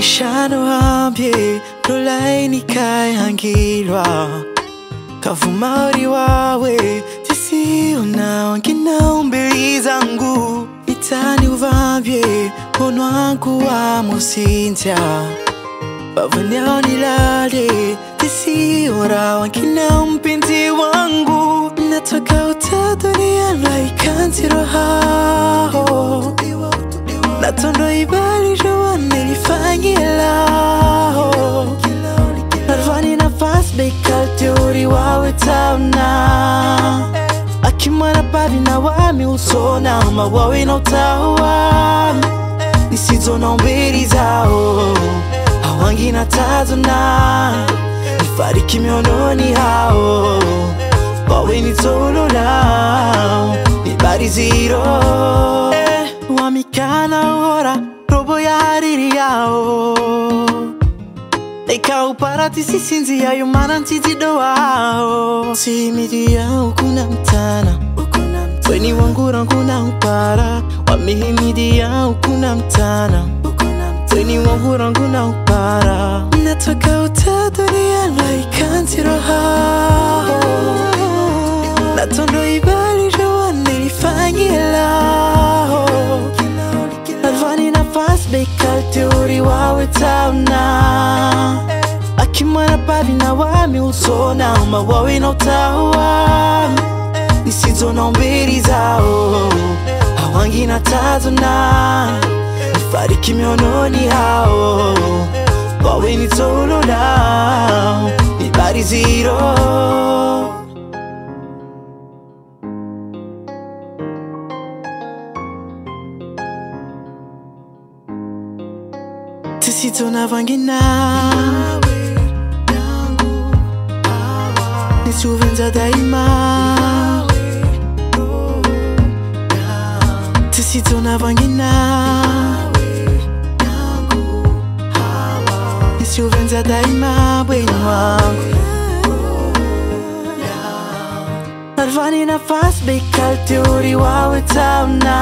nishanohambye prolaini kayangilwa kavuma uri wawe tisiona nginaumbi zangu. Itani uvambye wa musintya Pavunao nilale tisiora wangina umpinti wangu. Natoka uta dunia akimwana bavi na wami usona mawawe na utawa. Nisizo na umbiri zao hawangi na tazona nifariki miononi hao. Wawe ni tolo na nibari ziro eh, wamikana ora robo ya hariri yao Ikaupara sisinzia yumana ntizido wao. Ya ukuna mtana. Weni wangura nkuna upara. Wamihimidia ukuna mtana. Weni wangura nkuna upara. Natoka uta dunia laikanziro hao natondo ibali joa nilifanyilao Alvani nafasi wawe tauna akimwana babi na wami usona mawawe na utawa. Nisizona umbiri zao hawangi na tazona nifariki miononi hao wawe nitolola nibari Sisi tunavangina ni suvenza daima sisi tunavangina ni suvenza daima bweni wangu narvani nafasi bekalteori wawe tauna.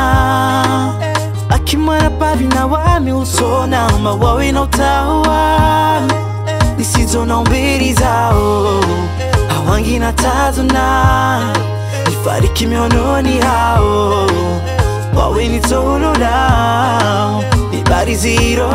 Akimwana bavi na wami usona mawawe na utawa nisizona umbiri zao. Hawangi na tazona nifariki miononi hao. Wawe nitolola nibari ziro